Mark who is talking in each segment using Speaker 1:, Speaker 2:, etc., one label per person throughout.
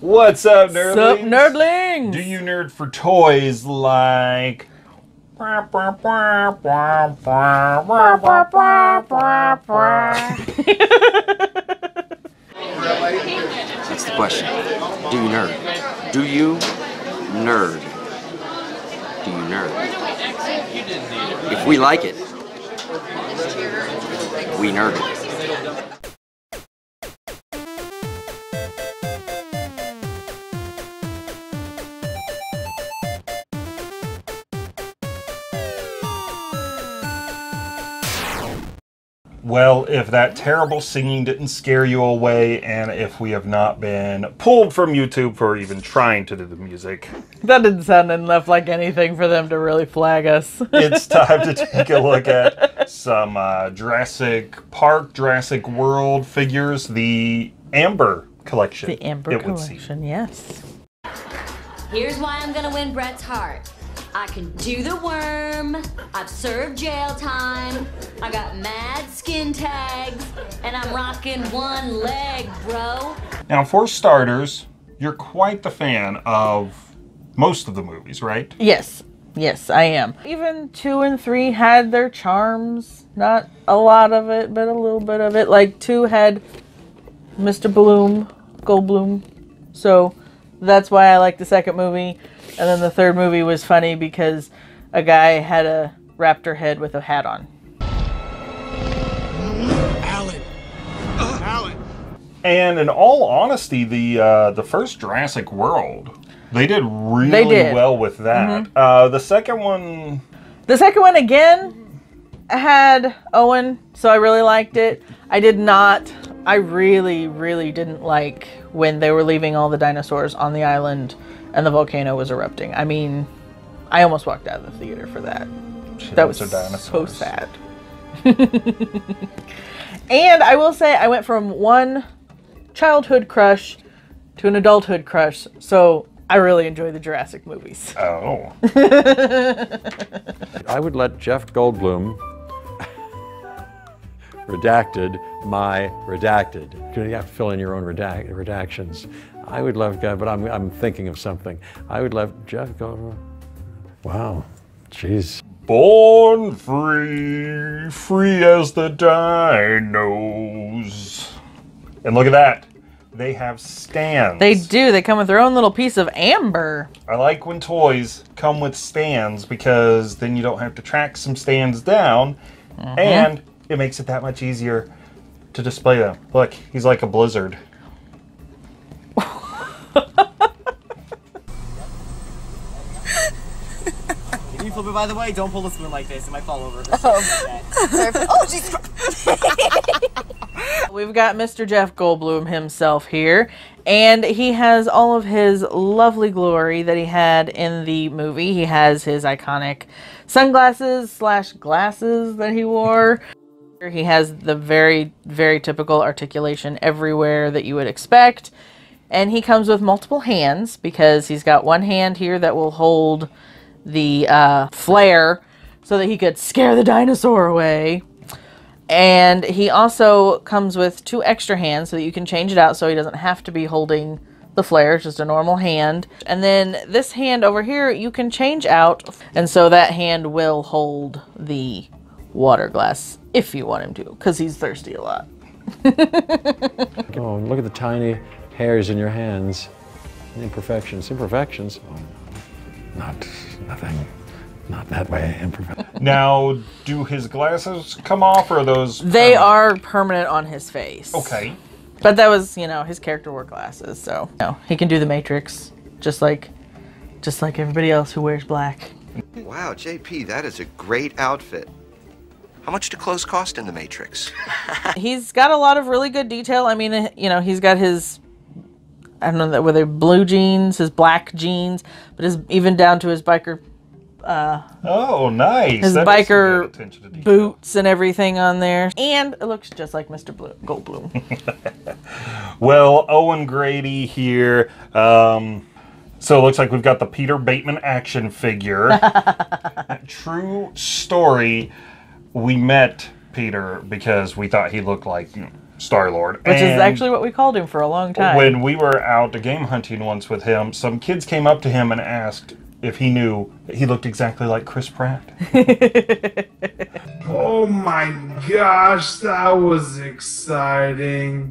Speaker 1: What's up, nerdlings?
Speaker 2: Sup, nerdlings?
Speaker 1: Do you nerd for toys like?
Speaker 3: That's the question. Do you nerd? Do you nerd? Do you nerd? If we like it, we nerd it.
Speaker 1: Well, if that terrible singing didn't scare you away, and if we have not been pulled from YouTube for even trying to do the music,
Speaker 2: That didn't sound enough like anything for them to really flag us.
Speaker 1: it's time to take a look at some uh, Jurassic Park, Jurassic World figures, the Amber collection.
Speaker 2: the Amber
Speaker 1: it.
Speaker 2: Collection, yes.
Speaker 4: Here's why I'm gonna win Brett's heart. I can do the worm, I've served jail time, I got mad skin tags, and I'm rocking one leg, bro.
Speaker 1: Now, for starters, you're quite the fan of most of the movies, right?
Speaker 2: Yes, yes, I am. Even two and three had their charms. Not a lot of it, but a little bit of it. Like two had Mr. Bloom, Goldblum. So that's why I like the second movie. And then the third movie was funny because a guy had a raptor head with a hat on.
Speaker 1: And in all honesty, the uh, the first Jurassic World, they did really
Speaker 2: They did. Mm-hmm.
Speaker 1: well with that. Uh, the second one,
Speaker 2: The second one again had Owen, so I really liked it. I did not. I really, really didn't like when they were leaving all the dinosaurs on the island and the volcano was erupting. I mean, I almost walked out of the theater for that. That was so sad. and I will say, I went from one childhood crush to an adulthood crush, so I really enjoy the Jurassic movies.
Speaker 1: Oh,
Speaker 5: I would let Jeff Goldblum redacted my redacted. You have to fill in your own redact, redactions. I would love, but I'm, I'm thinking of something. I would love Jeff Goldblum. Wow, jeez.
Speaker 1: born free, free as the dinos. And look at that, they have stands.
Speaker 2: They do. They come with their own little piece of amber.
Speaker 1: I like when toys come with stands because then you don't have to track some stands down,
Speaker 2: Mm-hmm.
Speaker 1: and it makes it that much easier to display them. Look, he's like a blizzard.
Speaker 6: Can you flip it by the way? Don't pull the spoon like this. It might fall over.
Speaker 7: Oh, Jesus
Speaker 2: We've got Mr. Jeff Goldblum himself here, and he has all of his lovely glory that he had in the movie. He has his iconic sunglasses slash glasses that he wore. He has the very, very typical articulation everywhere that you would expect. And he comes with multiple hands because he's got one hand here that will hold the uh, flare so that he could scare the dinosaur away. And he also comes with two extra hands so that you can change it out so he doesn't have to be holding the flare, just a normal hand. And then this hand over here you can change out, and so that hand will hold the water glass if you want him to, because he's thirsty a lot.
Speaker 5: Oh, look at the tiny hairs in your hands. Imperfections. Imperfections? Oh. Not, nothing. Not that way. Imperfection.
Speaker 1: Now, do his glasses come off, or are those?
Speaker 2: They
Speaker 1: permanent?
Speaker 2: are permanent on his face.
Speaker 1: Okay.
Speaker 2: But that was, you know, his character wore glasses, so you know, he can do the Matrix just like just like everybody else who wears black.
Speaker 3: Wow, JP, that is a great outfit. How much do clothes cost in the Matrix?
Speaker 2: He's got a lot of really good detail. I mean, uh, you know, he's got his I don't know whether blue jeans, his black jeans, but his even down to his biker
Speaker 1: Oh, nice.
Speaker 2: his
Speaker 1: That
Speaker 2: biker
Speaker 1: good attention to detail.
Speaker 2: boots and everything on there. And it looks just like Mr. Blue, Goldblum.
Speaker 1: Well, Owen Grady here. Um, so it looks like we've got the Peter Bateman action figure. True story. We met Peter because we thought he looked like you know, Star Lord.
Speaker 2: Which is actually what we called him for a long time.
Speaker 1: When we were out game hunting once with him, some kids came up to him and asked if he knew he looked exactly like Chris Pratt.
Speaker 8: Oh my gosh, that was exciting.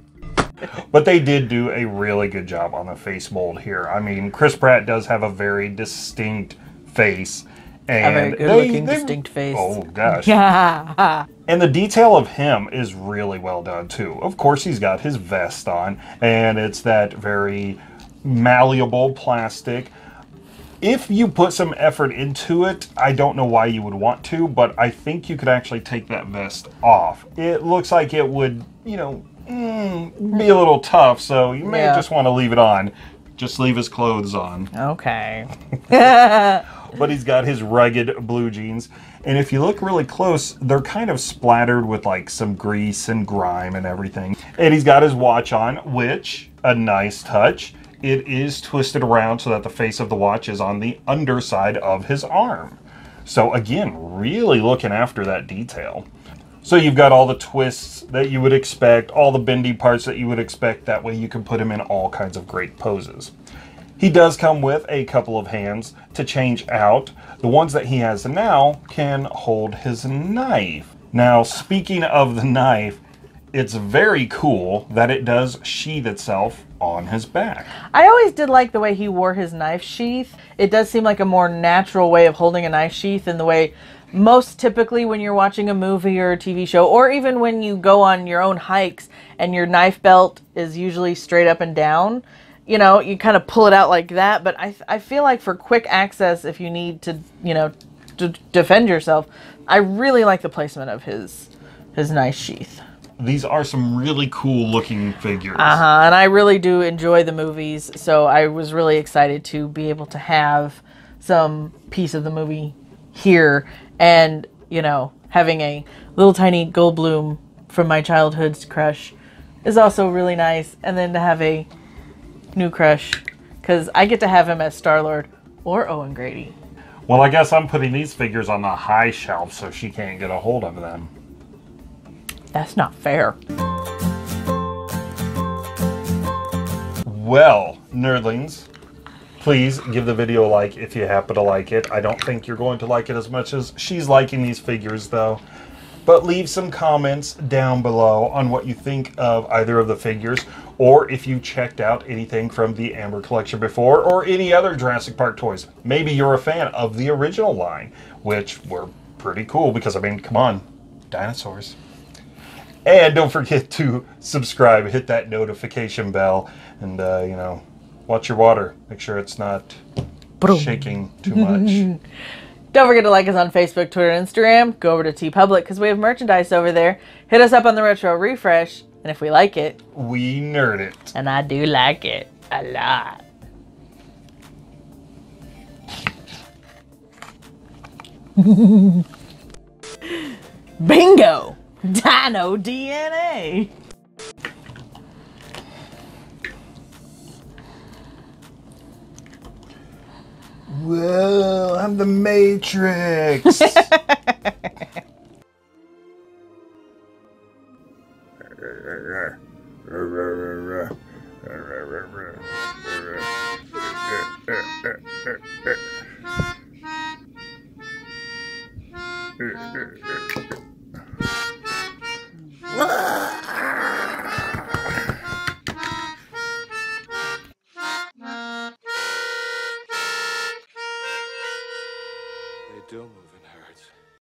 Speaker 1: But they did do a really good job on the face mold here. I mean, Chris Pratt does have a very distinct face. And
Speaker 2: a very good
Speaker 1: they-
Speaker 2: looking,
Speaker 1: they-
Speaker 2: distinct face.
Speaker 1: Oh gosh.
Speaker 2: Yeah.
Speaker 1: And the detail of him is really well done too. Of course, he's got his vest on, and it's that very malleable plastic. If you put some effort into it, I don't know why you would want to, but I think you could actually take that vest off. It looks like it would, you know, mm, be a little tough, so you may
Speaker 2: Yeah.
Speaker 1: just want to leave it on. Just leave his clothes on
Speaker 2: Okay.
Speaker 1: but he's got his rugged blue jeans. And if you look really close, they're kind of splattered with like some grease and grime and everything. And he's got his watch on, which, a nice touch, it is twisted around so that the face of the watch is on the underside of his arm. So again, really looking after that detail. So you've got all the twists that you would expect, all the bendy parts that you would expect. That way you can put him in all kinds of great poses. He does come with a couple of hands to change out. The ones that he has now can hold his knife. Now, speaking of the knife, it's very cool that it does sheath itself on his back.
Speaker 2: I always did like the way he wore his knife sheath. It does seem like a more natural way of holding a knife sheath in the way most typically when you're watching a movie or a TV show, or even when you go on your own hikes and your knife belt is usually straight up and down. You know, you kind of pull it out like that. But I, I feel like for quick access, if you need to, you know, to defend yourself, I really like the placement of his his knife sheath.
Speaker 1: These are some really cool looking figures.
Speaker 2: Uh huh. And I really do enjoy the movies, so I was really excited to be able to have some piece of the movie here, and you know, having a little tiny Goldblum from my childhood's crush is also really nice, and then to have a new crush because I get to have him as Star Lord or Owen Grady.
Speaker 1: Well, I guess I'm putting these figures on the high shelf so she can't get a hold of them.
Speaker 2: That's not fair.
Speaker 1: Well, nerdlings, please give the video a like if you happen to like it. I don't think you're going to like it as much as she's liking these figures, though. But leave some comments down below on what you think of either of the figures, or if you checked out anything from the Amber collection before, or any other Jurassic Park toys. Maybe you're a fan of the original line, which were pretty cool because, I mean, come on, dinosaurs. And don't forget to subscribe, hit that notification bell, and uh, you know, watch your water. Make sure it's not shaking too much.
Speaker 2: Don't forget to like us on Facebook, Twitter, and Instagram. Go over to TeePublic because we have merchandise over there. Hit us up on the Retro Refresh, and if we like it,
Speaker 1: we nerd it.
Speaker 2: and I do like it a lot. Bingo! Dino DNA!
Speaker 1: Whoa, I'm the Matrix.